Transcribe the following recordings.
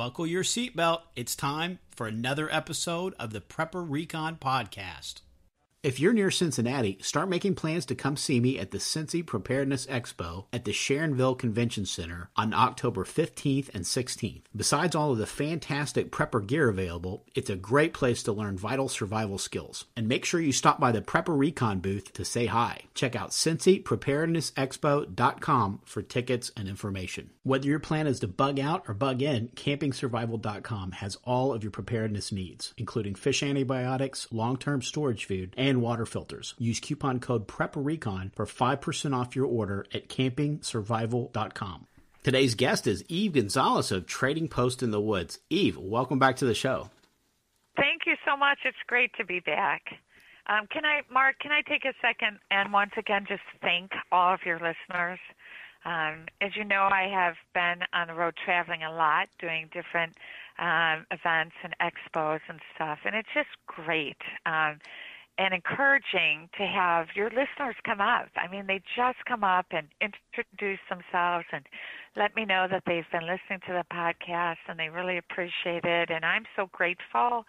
Buckle your seatbelt. It's time for another episode of the Prepper Recon Podcast. If you're near Cincinnati, start making plans to come see me at the Cincy Preparedness Expo at the Sharonville Convention Center on October 15th and 16th. Besides all of the fantastic prepper gear available, it's a great place to learn vital survival skills. And make sure you stop by the Prepper Recon booth to say hi. Check out cincypreparednessexpo.com for tickets and information. Whether your plan is to bug out or bug in, campingsurvival.com has all of your preparedness needs, including fish antibiotics, long-term storage food, and and water filters. Use coupon code PREPRECON for 5% off your order at campingsurvival.com. Today's guest is Eve Gonzales of Trading Post in the Woods. Eve, welcome back to the show. Thank you so much. It's great to be back. Um, can I, Mark, can I take a second and once again just thank all of your listeners? Um, as you know, I have been on the road traveling a lot, doing different um, events and expos and stuff, and it's just great. Um, and encouraging to have your listeners come up. I mean, they just come up and introduce themselves and let me know that they've been listening to the podcast and they really appreciate it. And I'm so grateful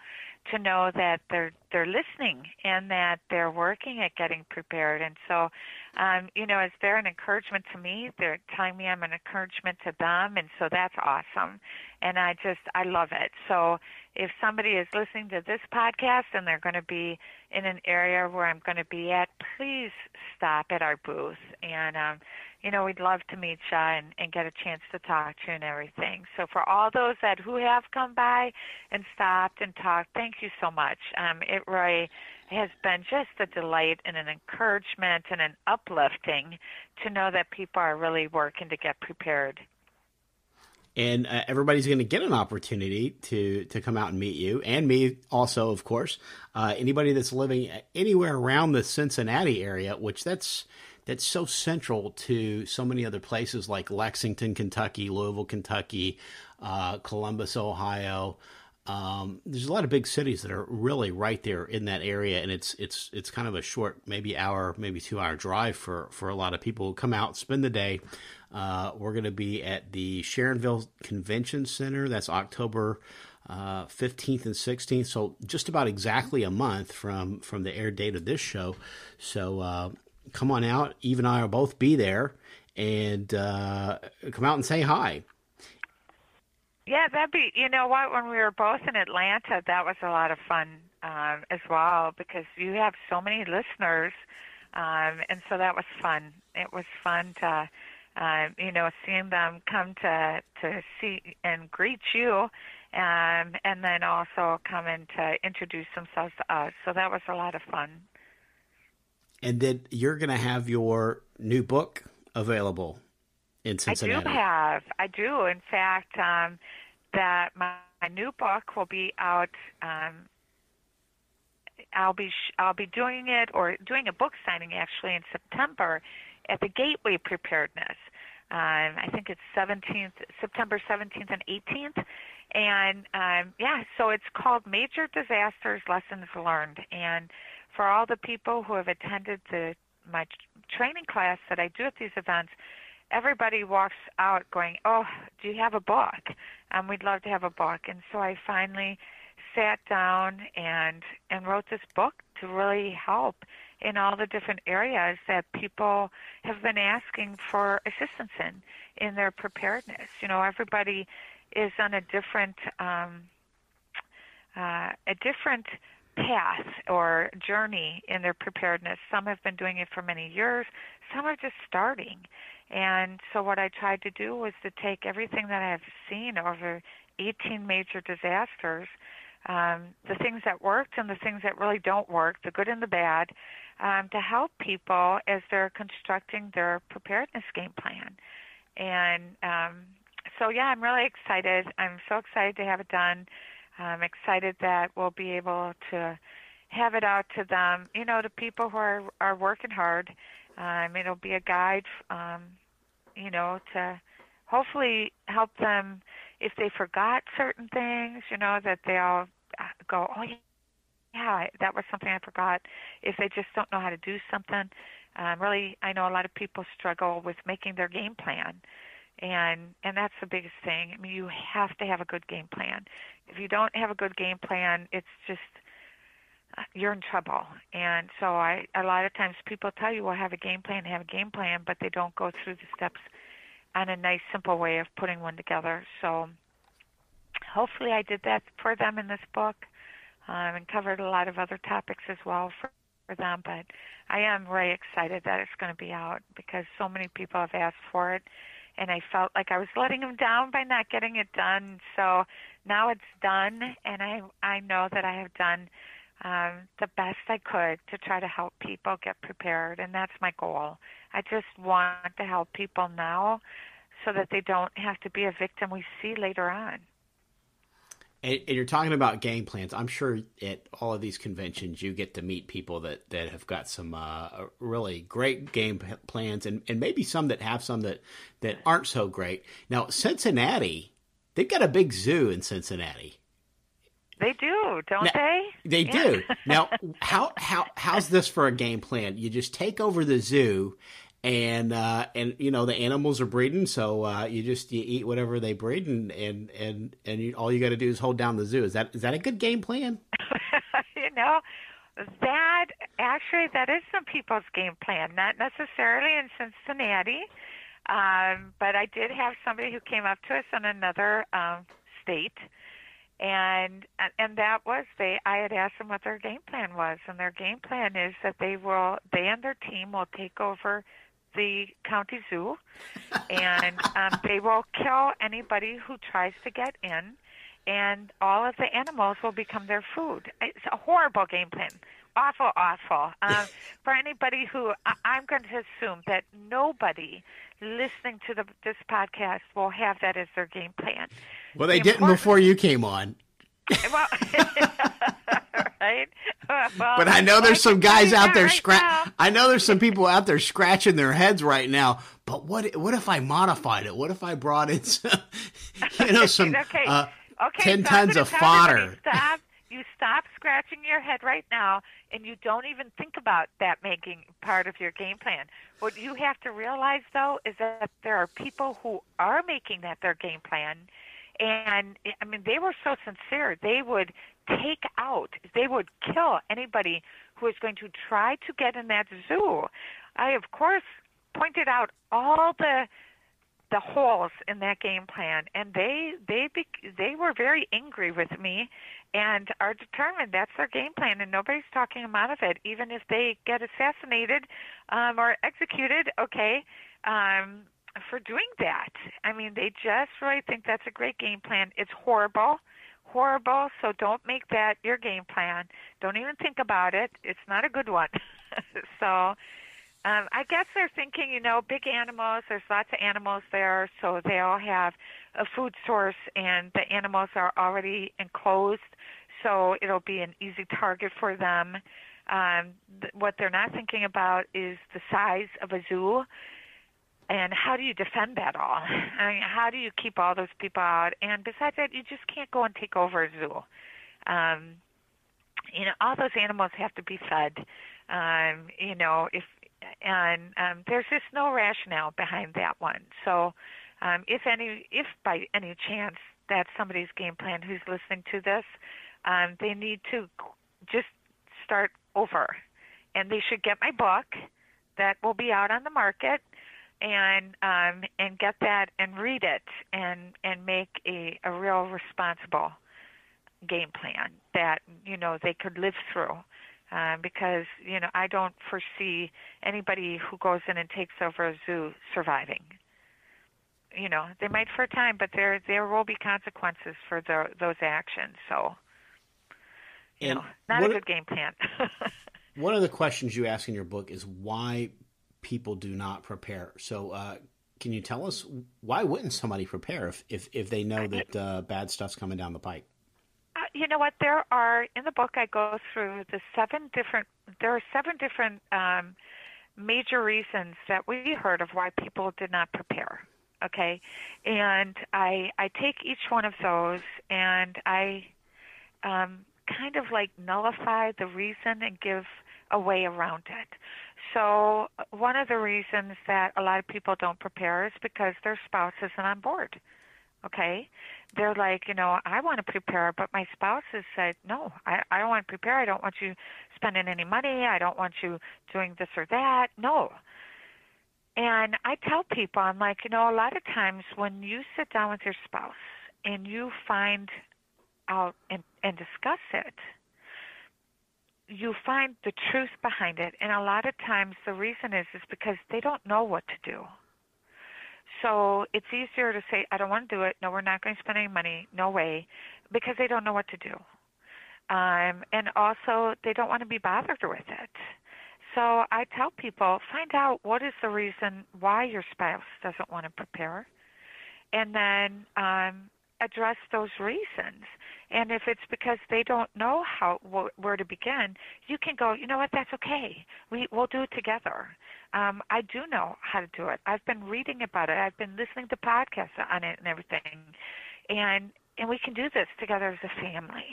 to know that they're they're listening and that they're working at getting prepared. And so, um, you know, as they're an encouragement to me, they're telling me I'm an encouragement to them, and so that's awesome. And I just I love it. So if somebody is listening to this podcast and they're going to be in an area where I'm going to be at, please stop at our booth and um, you know, we'd love to meet you and, and get a chance to talk to you and everything. So for all those that who have come by and stopped and talked, thank you so much. Um, it really has been just a delight and an encouragement and an uplifting to know that people are really working to get prepared. And uh, everybody's going to get an opportunity to to come out and meet you, and me also, of course. Uh, anybody that's living anywhere around the Cincinnati area, which that's that's so central to so many other places like Lexington, Kentucky, Louisville, Kentucky, uh, Columbus, Ohio. Um, there's a lot of big cities that are really right there in that area, and it's it's it's kind of a short, maybe hour, maybe two hour drive for for a lot of people who come out, spend the day. Uh, we're going to be at the Sharonville Convention Center. That's October uh, 15th and 16th, so just about exactly a month from from the air date of this show. So uh, come on out. Eve and I will both be there and uh, come out and say hi. Yeah, that'd be. You know what? When we were both in Atlanta, that was a lot of fun um, as well because you have so many listeners, um, and so that was fun. It was fun to, uh, you know, seeing them come to to see and greet you, um, and then also come in to introduce themselves to us. So that was a lot of fun and then you're going to have your new book available in Cincinnati. I do have. I do. In fact, um, that my, my, new book will be out. Um, I'll be sh- I'll be doing it or doing a book signing actually in September at the Gateway Preparedness. Um, I think it's 17th September 17th and 18th, and um, yeah, so it's called Major Disasters Lessons Learned, and for all the people who have attended the my training class that I do at these events, everybody walks out going, "Oh, do you have a book?" And we'd love to have a book. And so I finally sat down and and wrote this book to really help in all the different areas that people have been asking for assistance in in their preparedness. You know, everybody is on a different um, uh, a different path or journey in their preparedness. Some have been doing it for many years, some are just starting. And so, what I tried to do was to take everything that I've seen over 18 major disasters, um, the things that worked and the things that really don't work, the good and the bad, um, to help people as they're constructing their preparedness game plan. And um, so, yeah, I'm really excited. I'm so excited to have it done. I'm excited that we'll be able to have it out to them, you know, to people who are are working hard. Um, it'll be a guide, um, you know, to hopefully help them if they forgot certain things, you know, that they'll uh, go, oh yeah, yeah, that was something I forgot. If they just don't know how to do something, um, really, I know a lot of people struggle with making their game plan and and that's the biggest thing. I mean, you have to have a good game plan. If you don't have a good game plan, it's just you're in trouble. And so I a lot of times people tell you, "Well, have a game plan, have a game plan," but they don't go through the steps on a nice simple way of putting one together. So hopefully I did that for them in this book um, and covered a lot of other topics as well for, for them. But I am very excited that it's going to be out because so many people have asked for it. And I felt like I was letting them down by not getting it done. So now it's done, and I I know that I have done um, the best I could to try to help people get prepared, and that's my goal. I just want to help people now so that they don't have to be a victim we see later on. And, and, you're talking about game plans. I'm sure at all of these conventions you get to meet people that, that have got some uh, really great game plans, and, and maybe some that have some that, that aren't so great. Now, Cincinnati, they've got a big zoo in Cincinnati. They do, don't now, they? They yeah. do. Now, how how how's this for a game plan? You just take over the zoo, and uh, and you know the animals are breeding, so uh, you just you eat whatever they breed, and and and and you, all you got to do is hold down the zoo. Is that is that a good game plan? you know, that actually that is some people's game plan, not necessarily in Cincinnati, um, but I did have somebody who came up to us in another um, state. And and that was they. I had asked them what their game plan was, and their game plan is that they will, they and their team will take over the county zoo, and um, they will kill anybody who tries to get in, and all of the animals will become their food. It's a horrible game plan. Awful, awful. Um, for anybody who I, I'm going to assume that nobody listening to the, this podcast will have that as their game plan. Well, they the didn't before you came on. well, right? Well, but I know there's some guys out there right scratch. I know there's some people out there scratching their heads right now. But what? What if I modified it? What if I brought in some, you know, some okay. Uh, okay, ten so tons of fodder? Stop. You stop scratching your head right now, and you don't even think about that making part of your game plan. What you have to realize, though, is that there are people who are making that their game plan and I mean they were so sincere. They would take out, they would kill anybody who was going to try to get in that zoo. I of course pointed out all the the holes in that game plan and they they they were very angry with me and are determined that's their game plan and nobody's talking them out of it even if they get assassinated um or executed okay um for doing that. I mean, they just really think that's a great game plan. It's horrible, horrible. So don't make that your game plan. Don't even think about it. It's not a good one. so um, I guess they're thinking, you know, big animals. There's lots of animals there, so they all have a food source, and the animals are already enclosed, so it'll be an easy target for them. Um, th- what they're not thinking about is the size of a zoo and how do you defend that all? I mean, how do you keep all those people out? And besides that, you just can't go and take over a zoo. Um, you know, all those animals have to be fed. Um, you know, if and um, there's just no rationale behind that one. So, um, if any, if by any chance that's somebody's game plan who's listening to this, um, they need to just start over, and they should get my book that will be out on the market and um, and get that and read it and and make a, a real responsible game plan that you know they could live through um, because you know I don't foresee anybody who goes in and takes over a zoo surviving. You know they might for a time, but there there will be consequences for the, those actions. So you and know, not a good game plan. one of the questions you ask in your book is why people do not prepare. So, uh, can you tell us why wouldn't somebody prepare if if, if they know that uh, bad stuff's coming down the pike? You know what? There are in the book I go through the seven different. There are seven different um, major reasons that we heard of why people did not prepare. Okay, and I I take each one of those and I um, kind of like nullify the reason and give a way around it. So, one of the reasons that a lot of people don't prepare is because their spouse isn't on board. Okay? They're like, you know, I want to prepare, but my spouse has said, no, I, I don't want to prepare. I don't want you spending any money. I don't want you doing this or that. No. And I tell people, I'm like, you know, a lot of times when you sit down with your spouse and you find out and, and discuss it, you find the truth behind it. And a lot of times the reason is is because they don't know what to do. So it's easier to say, I don't want to do it. No, we're not going to spend any money. No way. Because they don't know what to do. Um, and also, they don't want to be bothered with it. So I tell people, find out what is the reason why your spouse doesn't want to prepare, and then um, address those reasons. And if it's because they don't know how wh- where to begin, you can go. You know what? That's okay. We we'll do it together. Um, I do know how to do it. I've been reading about it. I've been listening to podcasts on it and everything, and and we can do this together as a family.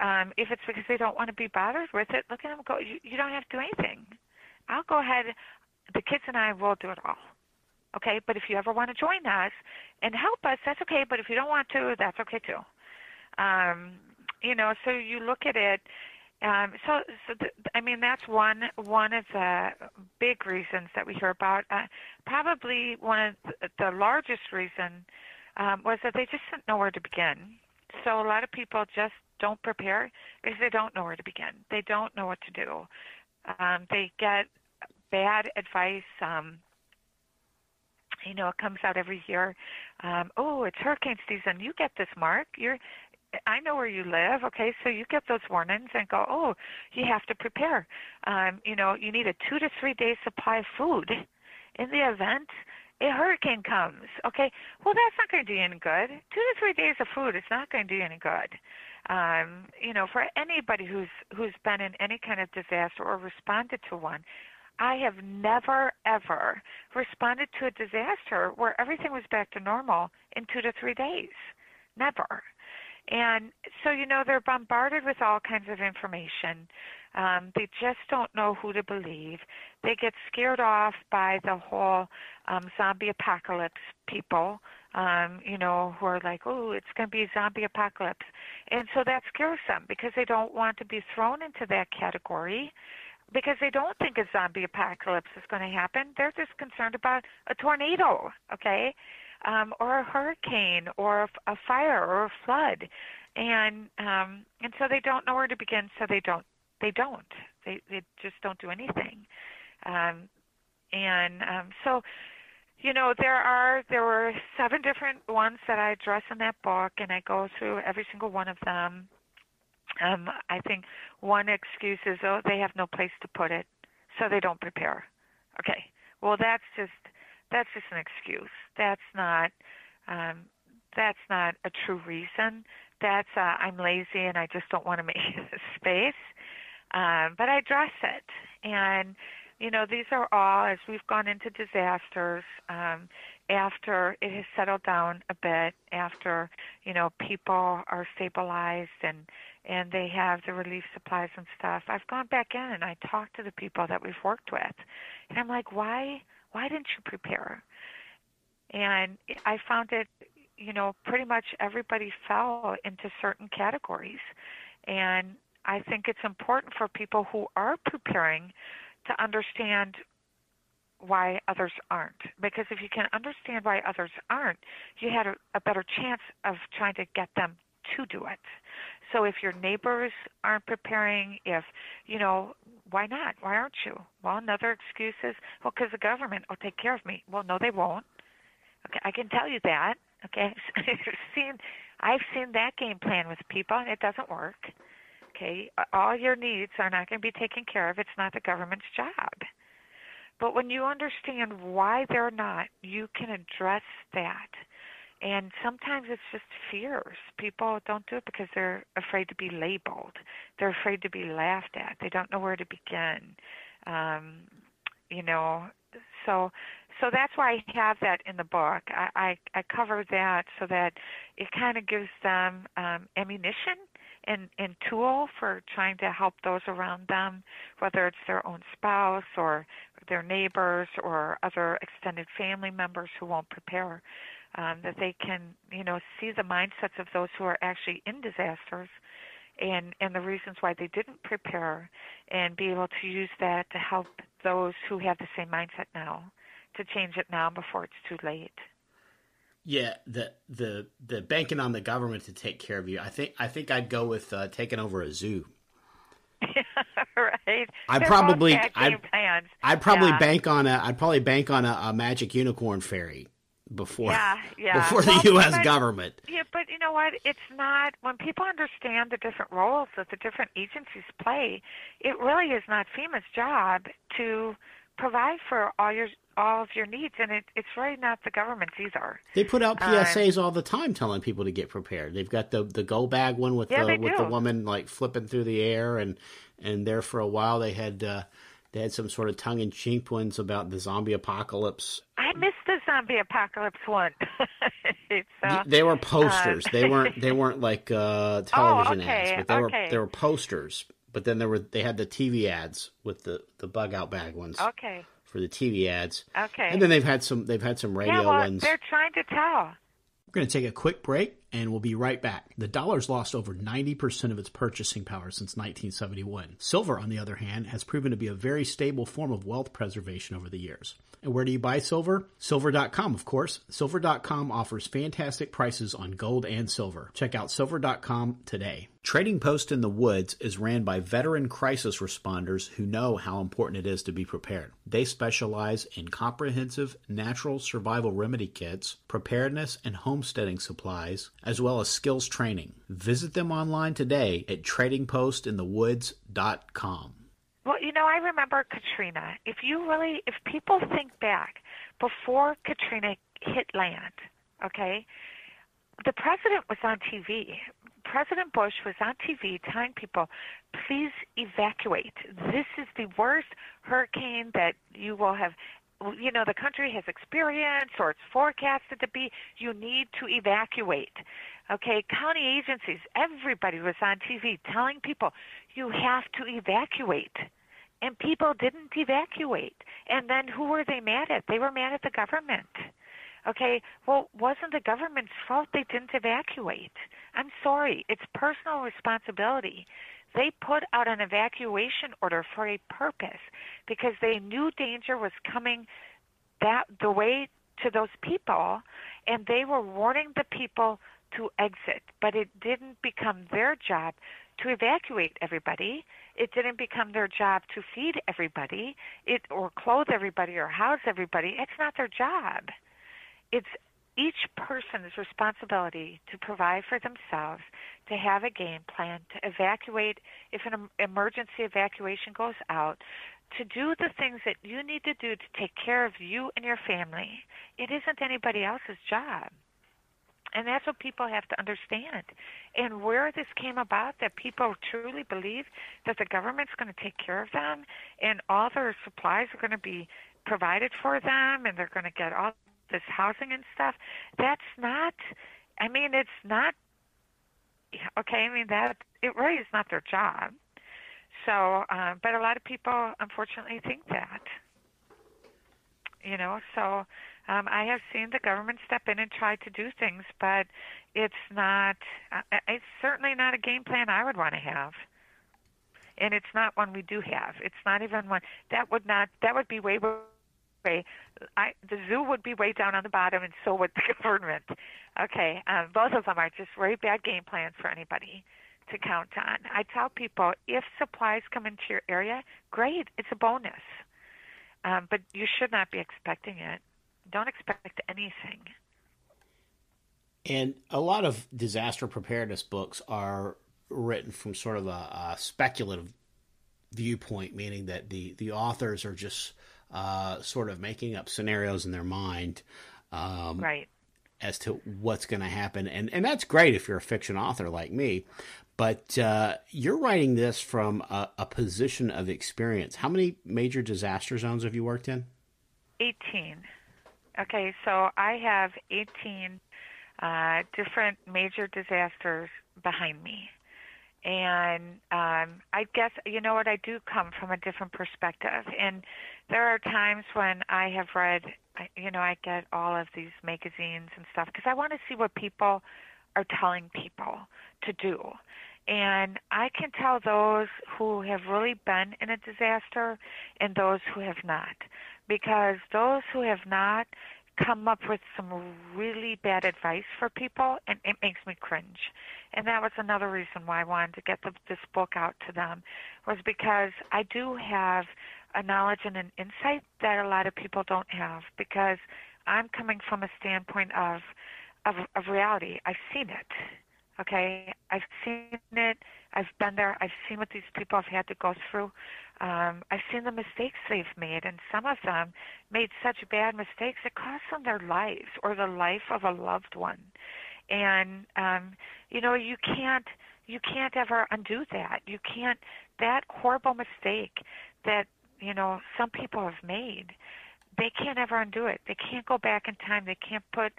Um, if it's because they don't want to be bothered with it, look at them go. You, you don't have to do anything. I'll go ahead. The kids and I will do it all. Okay, but if you ever want to join us and help us, that's okay. But if you don't want to, that's okay too. Um, you know, so you look at it. Um, so, so the, I mean, that's one one of the big reasons that we hear about. Uh, probably one of the, the largest reason um, was that they just didn't know where to begin. So a lot of people just don't prepare because they don't know where to begin. They don't know what to do. Um, they get bad advice. Um, you know, it comes out every year. Um, oh, it's hurricane season. You get this, Mark. You're I know where you live, okay, so you get those warnings and go, oh, you have to prepare. Um, you know, you need a two to three day supply of food in the event a hurricane comes. Okay, well, that's not going to do you any good. Two to three days of food is not going to do you any good. Um, you know, for anybody who's who's been in any kind of disaster or responded to one, I have never ever responded to a disaster where everything was back to normal in two to three days. Never. And so, you know, they're bombarded with all kinds of information. Um, they just don't know who to believe. They get scared off by the whole um, zombie apocalypse people, um, you know, who are like, oh, it's going to be a zombie apocalypse. And so that scares them because they don't want to be thrown into that category because they don't think a zombie apocalypse is going to happen. They're just concerned about a tornado, okay? um, or a hurricane or a, a fire or a flood, and um, and so they don't know where to begin. So they don't they don't they they just don't do anything, um, and um, so you know there are there were seven different ones that I address in that book, and I go through every single one of them. Um, I think one excuse is oh they have no place to put it, so they don't prepare. Okay, well that's just that's just an excuse. That's not um, that's not a true reason. That's uh, I'm lazy and I just don't want to make space. Um, but I address it, and you know these are all as we've gone into disasters. Um, after it has settled down a bit, after you know people are stabilized and and they have the relief supplies and stuff, I've gone back in and I talked to the people that we've worked with, and I'm like, why why didn't you prepare? And I found it, you know, pretty much everybody fell into certain categories. And I think it's important for people who are preparing to understand why others aren't. Because if you can understand why others aren't, you had a, a better chance of trying to get them to do it. So if your neighbors aren't preparing, if, you know, why not? Why aren't you? Well, another excuse is, well, because the government will take care of me. Well, no, they won't. Okay, I can tell you that. Okay, I've seen, I've seen that game plan with people, and it doesn't work. Okay, all your needs are not going to be taken care of. It's not the government's job. But when you understand why they're not, you can address that and sometimes it's just fears. People don't do it because they're afraid to be labeled. They're afraid to be laughed at. They don't know where to begin. Um, you know, so so that's why I have that in the book. I I, I cover that so that it kind of gives them um, ammunition and, and tool for trying to help those around them, whether it's their own spouse or their neighbors or other extended family members who won't prepare. Um, that they can, you know, see the mindsets of those who are actually in disasters and and the reasons why they didn't prepare and be able to use that to help those who have the same mindset now to change it now before it's too late. Yeah, the the the banking on the government to take care of you. I think I think I'd go with uh, taking over a zoo. right. I They're probably both bad game I'd, plans. I'd probably Yeah. bank on a I'd probably bank on a, a magic unicorn fairy before Yeah, yeah. before the U.S. but- government. Yeah, but you know what? It's not when people understand the different roles that the different agencies play. It really is not FEMA's job to provide for all your all of your needs, and it, it's really not the government's either. They put out PSAs all the time telling people to get prepared. They've got the the go bag one with Yeah, the with the woman like flipping through the air and and there for a while they had uh, they had some sort of tongue in cheek ones about the zombie apocalypse. I missed the zombie apocalypse one. uh, they were posters. they weren't they weren't like uh, television Oh, okay, ads, but they okay. were they were posters. But then there were they had the TV ads with the the bug out bag ones okay, for the TV ads. okay. And then they've had some they've had some radio yeah, well, ones. they're trying to tell. We're going to take a quick break and we'll be right back. The dollar's lost over 90% of its purchasing power since 1971. Silver, on the other hand, has proven to be a very stable form of wealth preservation over the years. And where do you buy silver? Silver.com, of course. Silver.com offers fantastic prices on gold and silver. Check out silver.com today. Trading Post in the Woods is ran by veteran crisis responders who know how important it is to be prepared. They specialize in comprehensive natural survival remedy kits, preparedness and homesteading supplies, as well as skills training. Visit them online today at tradingpostinthewoods.com. Well, you know, I remember Katrina. If you really, if people think back before Katrina hit land, okay, the president was on TV. President Bush was on TV telling people, please evacuate. This is the worst hurricane that you will have, you know, the country has experienced or it's forecasted to be. You need to evacuate. Okay, county agencies, everybody was on TV telling people, you have to evacuate. And people didn't evacuate. And then who were they mad at? They were mad at the government. Okay, well, wasn't the government's fault they didn't evacuate? I'm sorry, it's personal responsibility. They put out an evacuation order for a purpose because they knew danger was coming that the way to those people and they were warning the people to exit, but it didn't become their job to evacuate everybody. It didn't become their job to feed everybody, it or clothe everybody or house everybody. It's not their job. It's each person's responsibility to provide for themselves, to have a game plan, to evacuate if an emergency evacuation goes out, to do the things that you need to do to take care of you and your family. It isn't anybody else's job. And that's what people have to understand. And where this came about, that people truly believe that the government's going to take care of them and all their supplies are going to be provided for them and they're going to get all this housing and stuff, that's not, I mean, it's not, okay, I mean, that, it really is not their job. So, uh, but a lot of people unfortunately think that. You know, so um, I have seen the government step in and try to do things, but it's not. Uh, it's certainly not a game plan I would want to have, and it's not one we do have. It's not even one that would not. That would be way, way. I, the zoo would be way down on the bottom, and so would the government. Okay, um, both of them are just very bad game plans for anybody to count on. I tell people if supplies come into your area, great, it's a bonus. Um, but you should not be expecting it. Don't expect anything. And a lot of disaster preparedness books are written from sort of a, a speculative viewpoint, meaning that the, the authors are just uh, sort of making up scenarios in their mind um, Right. as to what's going to happen. And, and that's great if you're a fiction author like me. But uh, you're writing this from a, a position of experience. How many major disaster zones have you worked in? 18. Okay, so I have 18 uh, different major disasters behind me. and um, I guess you know what I do come from a different perspective, and there are times when I have read, you know, I get all of these magazines and stuff because I want to see what people are telling people to do. And I can tell those who have really been in a disaster and those who have not. Because those who have not come up with some really bad advice for people and it makes me cringe. And that was another reason why I wanted to get the, this book out to them was because I do have a knowledge and an insight that a lot of people don't have because I'm coming from a standpoint of of, of reality. I've seen it. Okay, I've seen it. I've been there. I've seen what these people have had to go through. Um, I've seen the mistakes they've made, and some of them made such bad mistakes it cost them their lives or the life of a loved one. And um, you know, you can't you can't ever undo that. You can't that horrible mistake that you know some people have made. They can't ever undo it. They can't go back in time. They can't put,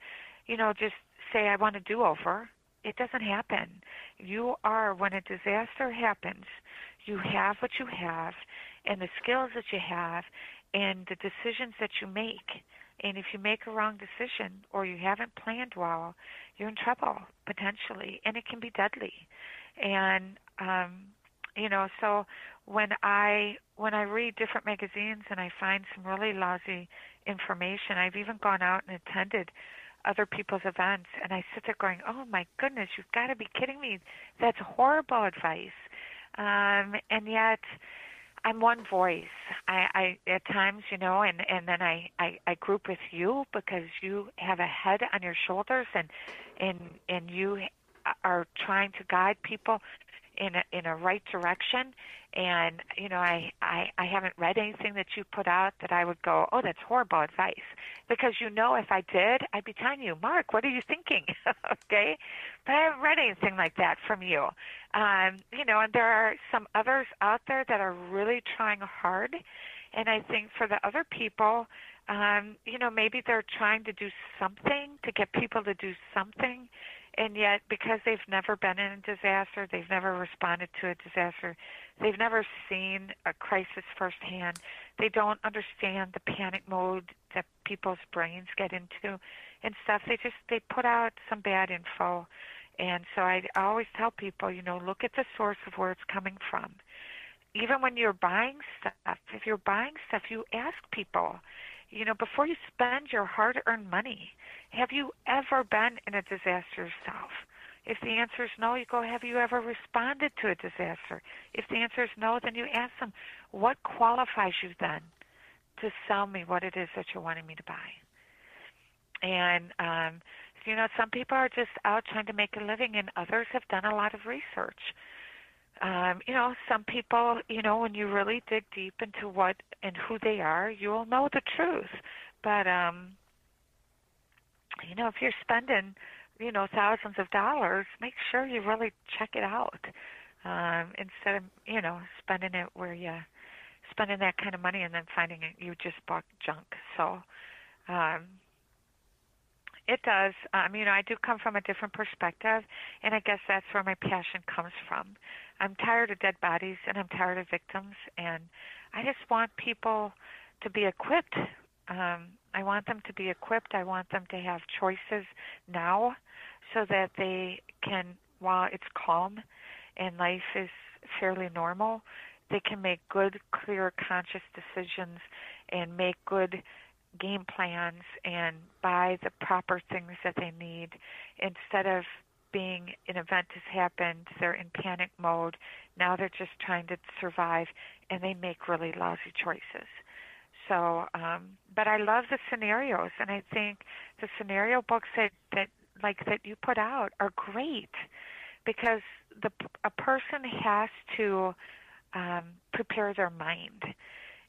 you know, just say I want to do over it doesn't happen. You are, when a disaster happens, you have what you have and the skills that you have and the decisions that you make. And if you make a wrong decision or you haven't planned well, you're in trouble potentially, and it can be deadly. And um, you know, so when I when I read different magazines and I find some really lousy information, I've even gone out and attended other people's events and I sit there going, "Oh my goodness, you've got to be kidding me. That's horrible advice." Um and yet I'm one voice. I, I at times, you know, and and then I, I I group with you because you have a head on your shoulders and and and you are trying to guide people in a, in a right direction. And you know I, I i haven't read anything that you put out that i would go oh that's horrible advice. Because you know if i did i'd be telling you mark what are you thinking? Okay? But i haven't read anything like that from you. Um you know and there are some others out there that are really trying hard. And i think for the other people um you know maybe they're trying to do something to get people to do something and yet because they've never been in a disaster, they've never responded to a disaster, they've never seen a crisis firsthand, they don't understand the panic mode that people's brains get into and stuff. They just they put out some bad info. And so I always tell people, you know, look at the source of where it's coming from. Even when you're buying stuff, if you're buying stuff, you ask people, you know, before you spend your hard earned money, have you ever been in a disaster yourself? If the answer is no, you go, have you ever responded to a disaster? If the answer is no, then you ask them, what qualifies you then to sell me what it is that you're wanting me to buy? And, um, you know, some people are just out trying to make a living, and others have done a lot of research. Um, you know, some people, you know, when you really dig deep into what and who they are, you'll know the truth. But um, you know, if you're spending, you know, thousands of dollars, make sure you really check it out um, instead of, you know, spending it where you spending that kind of money and then finding it you just bought junk. So, um, it does. Um, you know, I do come from a different perspective, and I guess that's where my passion comes from. I'm tired of dead bodies, and I'm tired of victims, and I just want people to be equipped um, I want them to be equipped. I want them to have choices now so that they can, while it's calm and life is fairly normal, they can make good, clear, conscious decisions and make good game plans and buy the proper things that they need instead of being an event has happened, they're in panic mode. Now they're just trying to survive and they make really lousy choices. So, um, but I love the scenarios, and I think the scenario books that that like that you put out are great because the a person has to um, prepare their mind,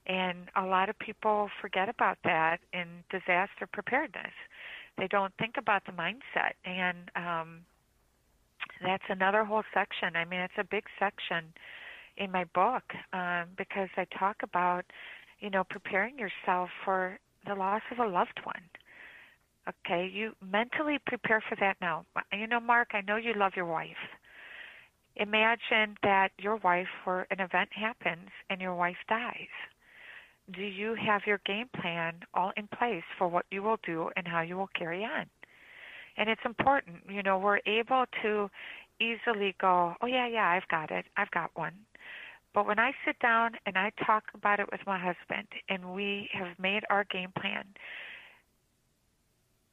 and a lot of people forget about that in disaster preparedness. They don't think about the mindset, and um, that's another whole section. I mean, it's a big section in my book um, because I talk about you know, preparing yourself for the loss of a loved one. Okay, you mentally prepare for that now. You know, Mark, I know you love your wife. imagine that your wife or an event happens and your wife dies. Do you have your game plan all in place for what you will do and how you will carry on? And it's important, you know, we're able to easily go, oh, yeah, yeah, I've got it. I've got one. But when I sit down and I talk about it with my husband and we have made our game plan,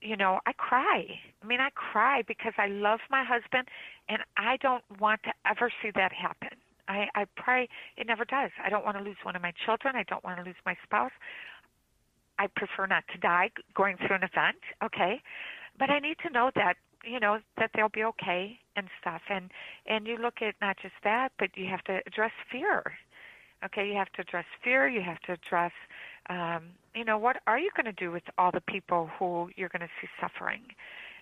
you know, I cry. I mean, I cry because I love my husband and I don't want to ever see that happen. I, I pray it never does. I don't want to lose one of my children. I don't want to lose my spouse. I prefer not to die going through an event, okay? But I need to know that you know that they'll be okay and stuff. And and you look at not just that but you have to address fear. Okay you have to address fear. You have to address um you know what are you going to do with all the people who you're going to see suffering?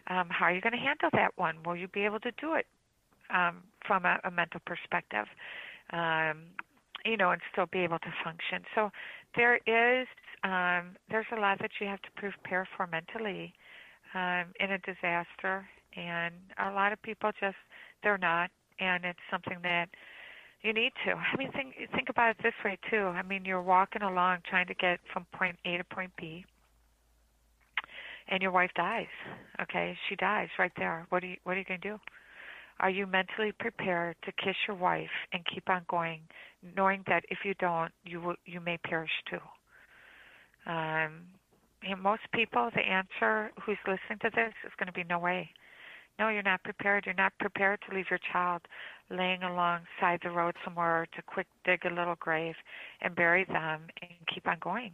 Um how are you going to handle that one? Will you be able to do it um from a, a mental perspective um you know and still be able to function? So there is um there's a lot that you have to prepare for mentally um, in a disaster, and a lot of people just they're not, and it's something that you need to. I mean, think think about it this way too. I mean, you're walking along trying to get from point A to point B, and your wife dies. Okay, she dies right there. What are you What are you going to do? Are you mentally prepared to kiss your wife and keep on going, knowing that if you don't, you will you may perish too? Um, and most people, the answer who's listening to this is going to be no way. No, you're not prepared. You're not prepared to leave your child laying alongside the road somewhere to quick dig a little grave and bury them and keep on going.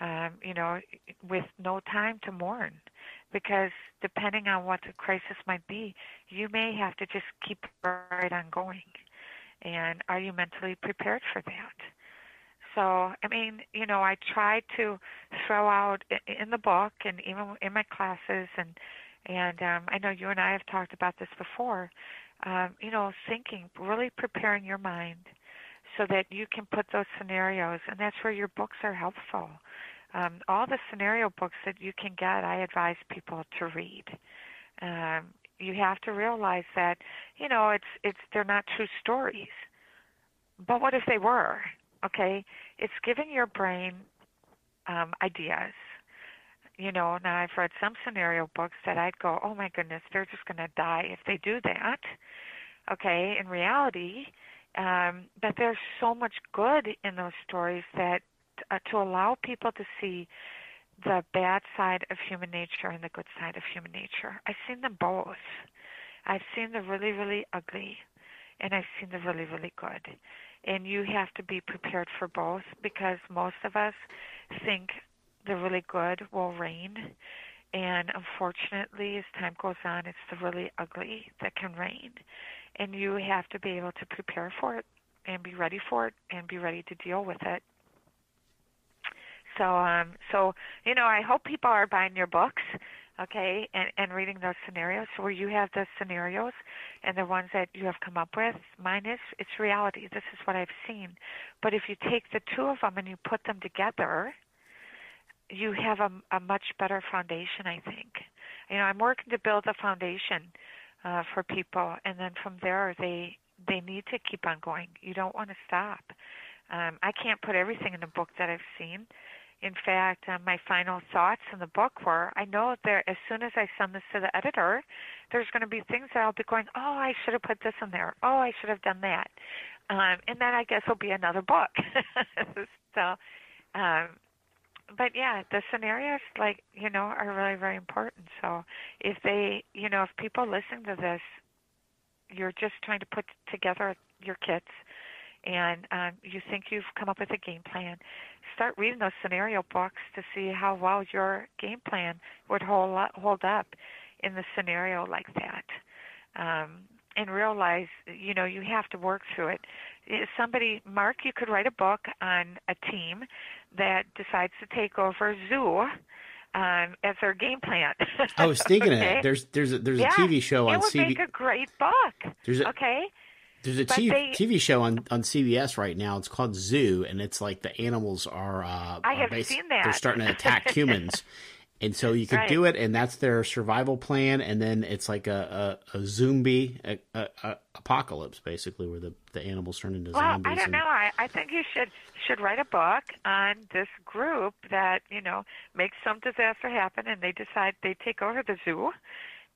Um, you know, with no time to mourn, because depending on what the crisis might be, you may have to just keep right on going. And are you mentally prepared for that? So, I mean, you know, I try to throw out in the book and even in my classes, and and um, I know you and I have talked about this before. Um, you know, thinking, really preparing your mind so that you can put those scenarios, and that's where your books are helpful. Um, all the scenario books that you can get, I advise people to read. Um, you have to realize that, you know, it's it's they're not true stories. But what if they were? Okay? It's giving your brain um, ideas. You know now i've read some scenario books that i'd go oh my goodness they're just going to die if they do that okay? In reality um, but there's so much good in those stories that uh, to allow people to see the bad side of human nature and the good side of human nature. I've seen them both. I've seen the really really ugly and i've seen the really really good and you have to be prepared for both because most of us think the really good will reign. And unfortunately as time goes on it's the really ugly that can reign. And you have to be able to prepare for it and be ready for it and be ready to deal with it. So um so you know i hope people are buying your books okay, and, and reading those scenarios where you have the scenarios and the ones that you have come up with. Mine is it's reality. This is what I've seen. But if you take the two of them and you put them together, you have a, a much better foundation, I think. You know, I'm working to build a foundation uh, for people, and then from there they they need to keep on going. You don't want to stop. Um, I can't put everything in the book that I've seen in fact, uh, my final thoughts in the book were I know that as soon as I send this to the editor, there's going to be things that I'll be going, oh, I should have put this in there. Oh, I should have done that. Um, and then I guess will be another book. so, um, but yeah, the scenarios, like, you know, are really, very important. So if they, you know, if people listen to this, you're just trying to put together your kits and um, you think you've come up with a game plan, start reading those scenario books to see how well your game plan would hold up, hold up in the scenario like that. Um, and realize, you know, you have to work through it. Somebody, Mark, you could write a book on a team that decides to take over zoo um, as their game plan. I was thinking okay? it. There's there's a, there's a TV show on CBS. It would make a great book. There's a, okay. There's a TV, they, TV, show on, on CBS right now. It's called Zoo, and it's like the animals are. Uh, I have seen that. They're starting to attack humans, And so you could Right. do it, and that's their survival plan. And then it's like a, a, a zombie a, a, a apocalypse, basically, where the, the animals turn into Well, zombies. I don't and- know. I, I think you should should write a book on this group that you know makes some disaster happen, and they decide they take over the zoo,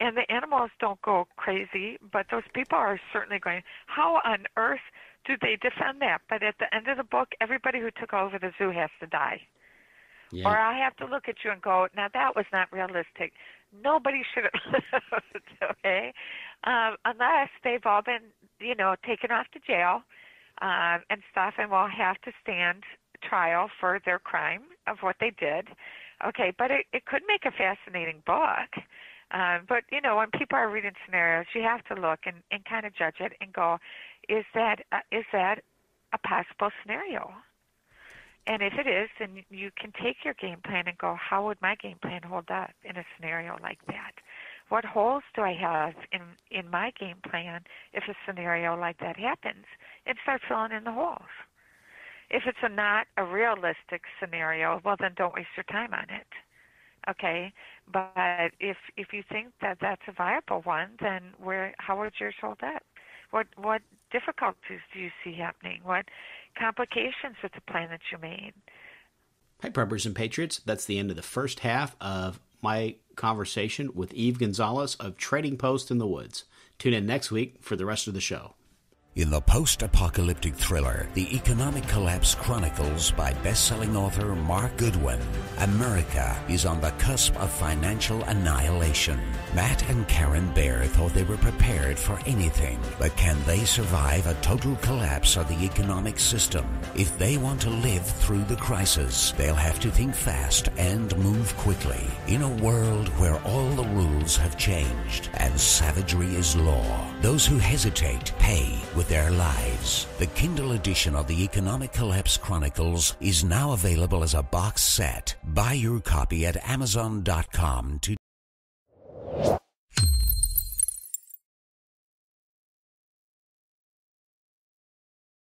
and the animals don't go crazy, but those people are certainly going. How on earth do they defend that? But at the end of the book, everybody who took over the zoo has to die. Yeah. Or I have to look at you and go, now that was not realistic. Nobody should have lived, okay? Um, unless they've all been, you know, taken off to jail um, and stuff and will have to stand trial for their crime of what they did. Okay, but it, it could make a fascinating book. Um, but, you know, when people are reading scenarios, you have to look and, and kind of judge it and go, is that uh, is that a possible scenario? And if it is, then you can take your game plan and go, how would my game plan hold up in a scenario like that? What holes do I have in in my game plan if a scenario like that happens? And start filling in the holes. If it's a not a realistic scenario, well then don't waste your time on it. Okay, but if if you think that that's a viable one, then where how would yours hold up? What what difficulties do you see happening? What complications with the plan that you made? Hi, Preppers and Patriots. That's the end of the first half of my conversation with Eve Gonzales of Trading Post in the Woods. Tune in next week for the rest of the show. In the post apocalyptic thriller, The Economic Collapse Chronicles by best selling author Mark Goodwin, America is on the cusp of financial annihilation. Matt and Karen Baer thought they were prepared for anything, but can they survive a total collapse of the economic system? If they want to live through the crisis, they'll have to think fast and move quickly. In a world where all the rules have changed and savagery is law, those who hesitate pay with their lives. The Kindle edition of the Economic Collapse Chronicles is now available as a box set. Buy your copy at Amazon.com today.